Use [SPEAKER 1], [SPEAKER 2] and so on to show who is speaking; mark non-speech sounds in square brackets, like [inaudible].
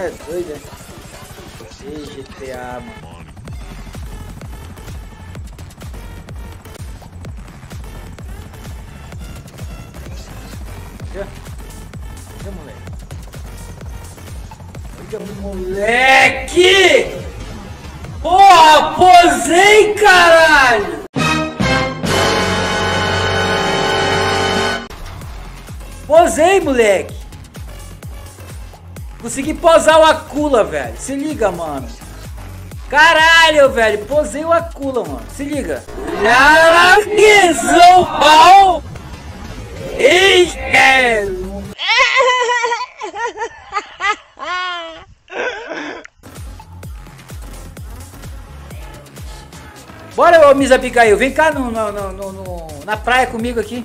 [SPEAKER 1] É doido, né? GTA, mano. Olha, olha moleque. Olha moleque! Porra, posei, caralho! Posei, moleque! Consegui posar o Acula, velho. Se liga, mano. Caralho, velho. Posei o Acula, mano. Se liga. Caraca, São Paulo! [laughs] Esquero! Bora, ô Misa Picaio. Vem cá no, no, no, no- na praia comigo aqui.